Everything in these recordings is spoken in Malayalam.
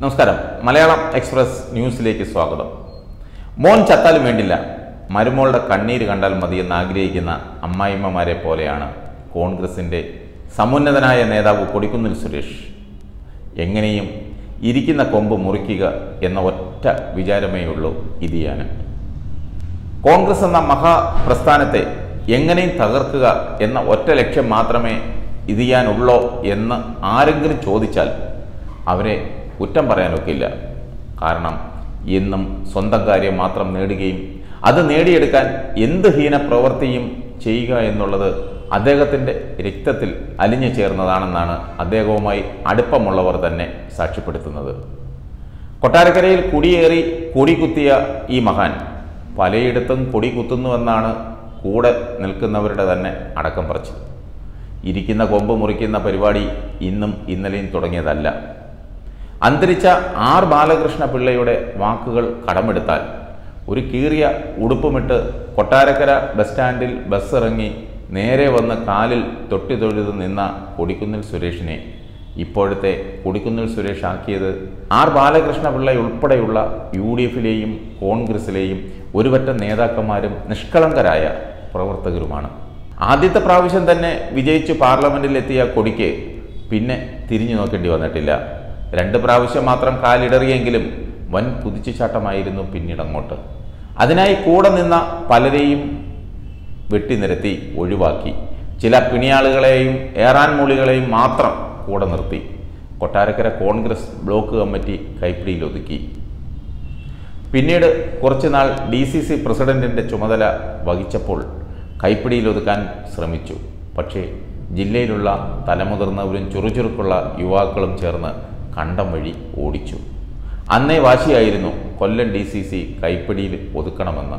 നമസ്കാരം. മലയാളം എക്സ്പ്രസ് ന്യൂസിലേക്ക് സ്വാഗതം. മോൻ ചത്താലും വേണ്ടില്ല. മരുമോളുടെ കണ്ണീര് കണ്ടാൽ മതിയെന്ന് ആഗ്രഹിക്കുന്ന അമ്മായിമ്മമാരെ പോലെയാണ് കോൺഗ്രസിന്റെ സമുന്നതനായ നേതാവ് കൊടിക്കുന്നിൽ സുരേഷ്. എങ്ങനെയും ഇരിക്കുന്ന കൊമ്പ് മുറിക്കുക എന്ന ഒറ്റ വിചാരമേ ഉള്ളൂ ഇതിയാണ് കോൺഗ്രസ് എന്ന മഹാപ്രസ്ഥാനത്തെ എങ്ങനെയും തകർക്കുക എന്ന ഒറ്റ ലക്ഷ്യം മാത്രമേ ഇതിയാനുള്ളോ എന്ന് ആരെങ്കിലും ചോദിച്ചാൽ അവരെ കുറ്റം പറയാനൊക്കില്ല. കാരണം എന്നും സ്വന്തം കാര്യം മാത്രം നേടുകയും അത് നേടിയെടുക്കാൻ എന്ത് ഹീന പ്രവൃത്തിയും ചെയ്യുക എന്നുള്ളത് അദ്ദേഹത്തിന്റെ രക്തത്തിൽ അലിഞ്ഞു ചേർന്നതാണെന്നാണ് അദ്ദേഹവുമായി അടുപ്പമുള്ളവർ തന്നെ സാക്ഷ്യപ്പെടുത്തുന്നത്. കൊട്ടാരക്കരയിൽ കുടിയേറി കൊടികുത്തിയ ഈ മഹാൻ പലയിടത്തും കൊടി കുത്തുന്നുവെന്നാണ് കൂടെ നിൽക്കുന്നവരുടെ തന്നെ അടക്കം പറച്ചത് ഇരിക്കുന്ന കൊമ്പ് മുറിക്കുന്ന പരിപാടി ഇന്നും ഇന്നലെയും തുടങ്ങിയതല്ല. അന്തരിച്ച ആർ ബാലകൃഷ്ണ പിള്ളയുടെ വാക്കുകൾ കടമെടുത്താൽ ഒരു കീറിയ ഉടുപ്പുമിട്ട് കൊട്ടാരക്കര ബസ് സ്റ്റാൻഡിൽ ബസ് ഇറങ്ങി നേരെ വന്ന് കാലിൽ തൊട്ടി തൊഴുത് നിന്ന കൊടിക്കുന്നിൽ സുരേഷിനെ ഇപ്പോഴത്തെ കൊടിക്കുന്നിൽ സുരേഷ് ആക്കിയത് ആർ ബാലകൃഷ്ണ പിള്ള ഉൾപ്പെടെയുള്ള യു ഡി എഫിലെയും കോൺഗ്രസിലെയും ഒരുപറ്റം നേതാക്കന്മാരും നിഷ്കളങ്കരായ പ്രവർത്തകരുമാണ്. ആദ്യത്തെ പ്രാവശ്യം തന്നെ വിജയിച്ച് പാർലമെന്റിലെത്തിയ കൊടിക്ക് പിന്നെ തിരിഞ്ഞു നോക്കേണ്ടി വന്നിട്ടില്ല. രണ്ട് പ്രാവശ്യം മാത്രം കാലിടറിയെങ്കിലും വൻ കുതിച്ചുചാട്ടമായിരുന്നു പിന്നീട് അങ്ങോട്ട്. അതിനായി കൂടെ നിന്ന പലരെയും വെട്ടിനിരത്തി ഒഴിവാക്കി. ചില പിണിയാളുകളെയും ഏറാൻ മൂളികളെയും മാത്രം കൂടെ നിർത്തി. കൊട്ടാരക്കര കോൺഗ്രസ് ബ്ലോക്ക് കമ്മിറ്റി കൈപ്പിടിയിൽ ഒതുക്കി. പിന്നീട് കുറച്ചുനാൾ ഡി സി സി പ്രസിഡന്റിന്റെ ചുമതല വഹിച്ചപ്പോൾ കൈപ്പിടിയിൽ ഒതുക്കാൻ ശ്രമിച്ചു. പക്ഷേ ജില്ലയിലുള്ള തലമുതിർന്നവരും ചുറുചുറുക്കുള്ള യുവാക്കളും ചേർന്ന് കണ്ടം വഴി ഓടിച്ചു. അന്നേ വാശിയായിരുന്നു കൊല്ലം ഡി സി സി കൈപ്പിടിയിൽ ഒതുക്കണമെന്ന്.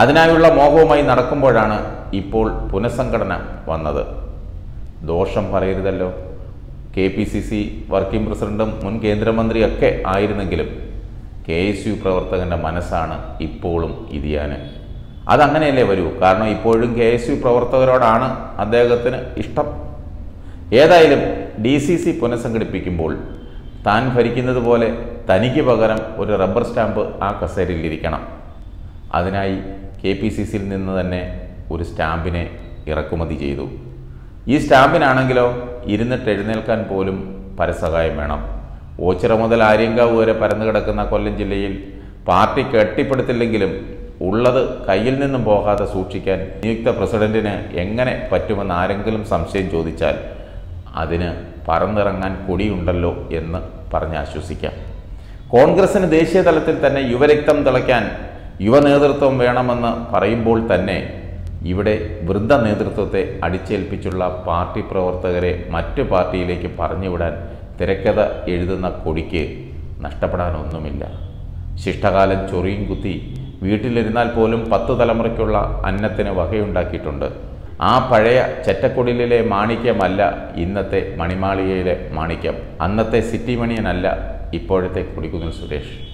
അതിനായുള്ള മോഹവുമായി നടക്കുമ്പോഴാണ് ഇപ്പോൾ പുനഃസംഘടന വന്നത്. ദോഷം പറയരുതല്ലോ. K P C C working പ്രസിഡന്റും മുൻ കേന്ദ്രമന്ത്രിയൊക്കെ ആയിരുന്നെങ്കിലും കെ എസ് യു പ്രവർത്തകന്റെ മനസ്സാണ് ഇപ്പോഴും ഇതിയാന്. അതങ്ങനെയല്ലേ വരൂ? കാരണം ഇപ്പോഴും കെ എസ് യു പ്രവർത്തകരോടാണ് അദ്ദേഹത്തിന് ഇഷ്ടം. ഏതായാലും ഡി സി സി പുനഃസംഘടിപ്പിക്കുമ്പോൾ താൻ ഭരിക്കുന്നത് പോലെ തനിക്ക് പകരം ഒരു റബ്ബർ സ്റ്റാമ്പ് ആ കസേരയിൽ ഇരിക്കണം. അതിനായി കെ പി സി സിയിൽ നിന്ന് തന്നെ ഒരു സ്റ്റാമ്പിനെ ഇറക്കുമതി ചെയ്തു. ഈ സ്റ്റാമ്പിനാണെങ്കിലോ ഇരുന്നിട്ട് എഴുന്നേൽക്കാൻ പോലും പരസഹായം വേണം. ഓച്ചിറ മുതൽ ആര്യങ്കാവ് വരെ പരന്നു കിടക്കുന്ന കൊല്ലം ജില്ലയിൽ പാർട്ടി കെട്ടിപ്പടുത്തില്ലെങ്കിലും ഉള്ളത് കയ്യിൽ നിന്നും പോകാതെ സൂക്ഷിക്കാൻ നിയുക്ത പ്രസിഡന്റിന് എങ്ങനെ പറ്റുമെന്ന് ആരെങ്കിലും സംശയം ചോദിച്ചാൽ അതിന് പറന്നിറങ്ങാൻ കൊടിയുണ്ടല്ലോ എന്ന് പറഞ്ഞ് ആശ്വസിക്കാം. കോൺഗ്രസിന് ദേശീയ തലത്തിൽ തന്നെ യുവരക്തം തിളയ്ക്കാൻ യുവ നേതൃത്വം വേണമെന്ന് പറയുമ്പോൾ തന്നെ ഇവിടെ വൃദ്ധ നേതൃത്വത്തെ അടിച്ചേൽപ്പിച്ചുള്ള പാർട്ടി പ്രവർത്തകരെ മറ്റു പാർട്ടിയിലേക്ക് പറഞ്ഞുവിടാൻ തിരക്കഥ എഴുതുന്ന കൊടിക്ക് നഷ്ടപ്പെടാനൊന്നുമില്ല. ശിഷ്ടകാലം ചൊറിയും കുത്തി വീട്ടിലിരുന്നാൽ പോലും പത്ത് തലമുറയ്ക്കുള്ള അന്നത്തിന് വകയുണ്ടാക്കിയിട്ടുണ്ട്. ആ പഴയ ചെറ്റക്കുടിലെ മാണിക്യമല്ല ഇന്നത്തെ മണിമാളികയിലെ മാണിക്യം. അന്നത്തെ സിറ്റി മണിയനല്ല ഇപ്പോഴത്തെ കൊടിക്കുന്നിൽ സുരേഷ്.